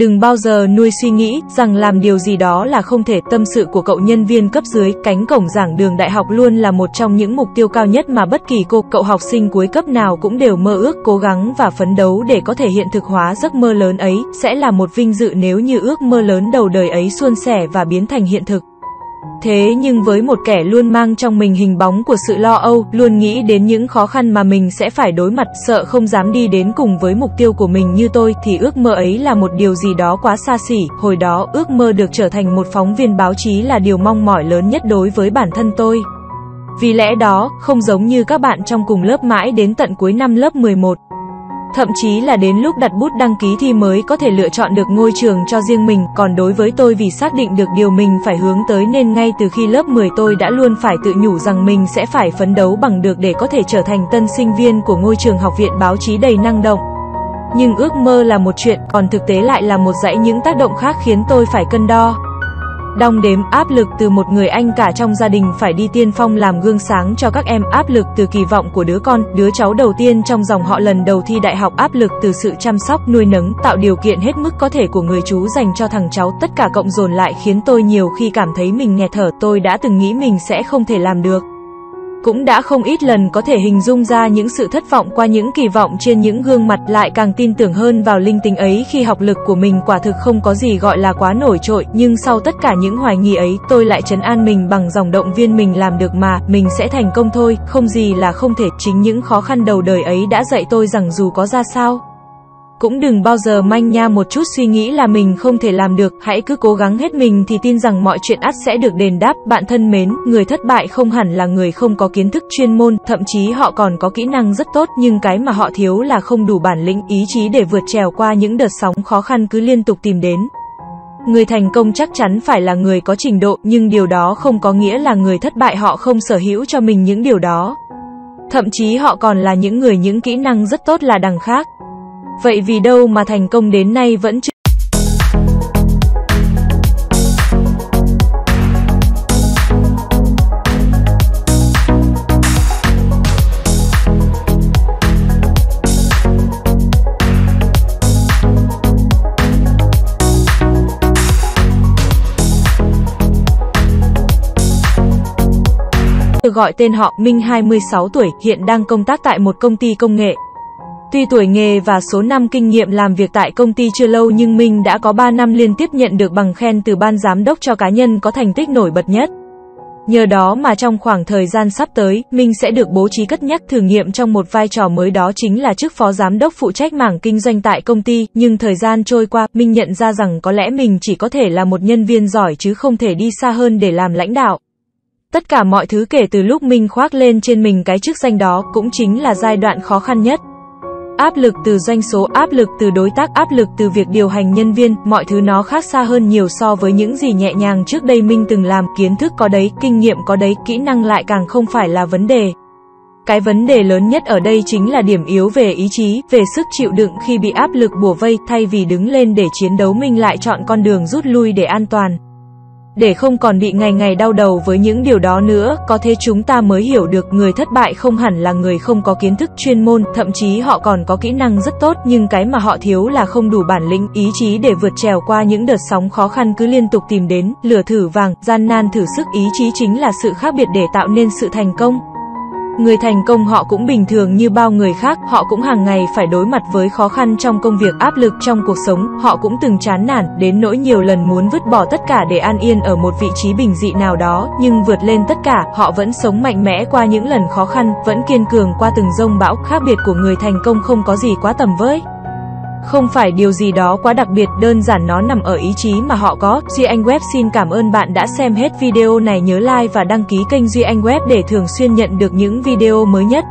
Đừng bao giờ nuôi suy nghĩ rằng làm điều gì đó là không thể. Tâm sự của cậu nhân viên cấp dưới cánh cổng giảng đường đại học luôn là một trong những mục tiêu cao nhất mà bất kỳ cô, cậu học sinh cuối cấp nào cũng đều mơ ước, cố gắng và phấn đấu để có thể hiện thực hóa giấc mơ lớn ấy. Sẽ là một vinh dự nếu như ước mơ lớn đầu đời ấy suôn sẻ và biến thành hiện thực. Thế nhưng với một kẻ luôn mang trong mình hình bóng của sự lo âu, luôn nghĩ đến những khó khăn mà mình sẽ phải đối mặt, sợ không dám đi đến cùng với mục tiêu của mình như tôi, thì ước mơ ấy là một điều gì đó quá xa xỉ. Hồi đó, ước mơ được trở thành một phóng viên báo chí là điều mong mỏi lớn nhất đối với bản thân tôi. Vì lẽ đó, không giống như các bạn trong cùng lớp mãi đến tận cuối năm lớp 11. Thậm chí là đến lúc đặt bút đăng ký thi mới có thể lựa chọn được ngôi trường cho riêng mình, còn đối với tôi vì xác định được điều mình phải hướng tới nên ngay từ khi lớp 10 tôi đã luôn phải tự nhủ rằng mình sẽ phải phấn đấu bằng được để có thể trở thành tân sinh viên của ngôi trường học viện báo chí đầy năng động. Nhưng ước mơ là một chuyện, còn thực tế lại là một dãy những tác động khác khiến tôi phải cân đo đong đếm, áp lực từ một người anh cả trong gia đình phải đi tiên phong làm gương sáng cho các em, áp lực từ kỳ vọng của đứa con, đứa cháu đầu tiên trong dòng họ lần đầu thi đại học, áp lực từ sự chăm sóc, nuôi nấng, tạo điều kiện hết mức có thể của người chú dành cho thằng cháu, tất cả cộng dồn lại khiến tôi nhiều khi cảm thấy mình nghẹt thở, tôi đã từng nghĩ mình sẽ không thể làm được. Cũng đã không ít lần có thể hình dung ra những sự thất vọng qua những kỳ vọng trên những gương mặt lại càng tin tưởng hơn vào linh tính ấy khi học lực của mình quả thực không có gì gọi là quá nổi trội, nhưng sau tất cả những hoài nghi ấy, tôi lại trấn an mình bằng dòng động viên mình làm được mà, mình sẽ thành công thôi, không gì là không thể, chính những khó khăn đầu đời ấy đã dạy tôi rằng dù có ra sao, cũng đừng bao giờ manh nha một chút suy nghĩ là mình không thể làm được, hãy cứ cố gắng hết mình thì tin rằng mọi chuyện ắt sẽ được đền đáp. Bạn thân mến, người thất bại không hẳn là người không có kiến thức chuyên môn, thậm chí họ còn có kỹ năng rất tốt, nhưng cái mà họ thiếu là không đủ bản lĩnh, ý chí để vượt trèo qua những đợt sóng khó khăn cứ liên tục tìm đến. Người thành công chắc chắn phải là người có trình độ, nhưng điều đó không có nghĩa là người thất bại họ không sở hữu cho mình những điều đó. Thậm chí họ còn là những người những kỹ năng rất tốt là đằng khác. Vậy vì đâu mà thành công đến nay vẫn chưa gọi tên họ Minh 26 tuổi, hiện đang công tác tại một công ty công nghệ. Tuy tuổi nghề và số năm kinh nghiệm làm việc tại công ty chưa lâu nhưng Minh đã có 3 năm liên tiếp nhận được bằng khen từ ban giám đốc cho cá nhân có thành tích nổi bật nhất. Nhờ đó mà trong khoảng thời gian sắp tới, Minh sẽ được bố trí cất nhắc thử nghiệm trong một vai trò mới đó chính là chức phó giám đốc phụ trách mảng kinh doanh tại công ty, nhưng thời gian trôi qua, Minh nhận ra rằng có lẽ mình chỉ có thể là một nhân viên giỏi chứ không thể đi xa hơn để làm lãnh đạo. Tất cả mọi thứ kể từ lúc Minh khoác lên trên mình cái chức danh đó cũng chính là giai đoạn khó khăn nhất. Áp lực từ doanh số, áp lực từ đối tác, áp lực từ việc điều hành nhân viên, mọi thứ nó khác xa hơn nhiều so với những gì nhẹ nhàng trước đây Minh từng làm, kiến thức có đấy, kinh nghiệm có đấy, kỹ năng lại càng không phải là vấn đề. Cái vấn đề lớn nhất ở đây chính là điểm yếu về ý chí, về sức chịu đựng khi bị áp lực bùa vây, thay vì đứng lên để chiến đấu Minh lại chọn con đường rút lui để an toàn. Để không còn bị ngày ngày đau đầu với những điều đó nữa, có thế chúng ta mới hiểu được người thất bại không hẳn là người không có kiến thức chuyên môn, thậm chí họ còn có kỹ năng rất tốt, nhưng cái mà họ thiếu là không đủ bản lĩnh, ý chí để vượt trèo qua những đợt sóng khó khăn cứ liên tục tìm đến, lửa thử vàng, gian nan thử sức, ý chí chính là sự khác biệt để tạo nên sự thành công. Người thành công họ cũng bình thường như bao người khác, họ cũng hàng ngày phải đối mặt với khó khăn trong công việc, áp lực trong cuộc sống, họ cũng từng chán nản, đến nỗi nhiều lần muốn vứt bỏ tất cả để an yên ở một vị trí bình dị nào đó, nhưng vượt lên tất cả, họ vẫn sống mạnh mẽ qua những lần khó khăn, vẫn kiên cường qua từng rông bão, khác biệt của người thành công không có gì quá tầm với. Không phải điều gì đó quá đặc biệt, đơn giản nó nằm ở ý chí mà họ có. Duy Anh Web xin cảm ơn bạn đã xem hết video này nhớ like và đăng ký kênh Duy Anh Web để thường xuyên nhận được những video mới nhất.